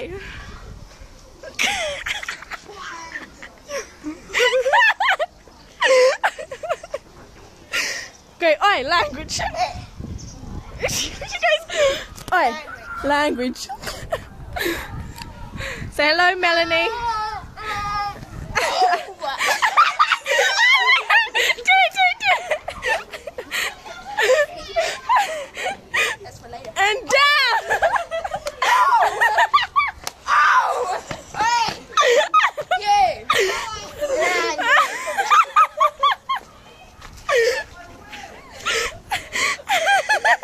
Why? Great, oi, language. oi, language. Say hello, Melanie. and.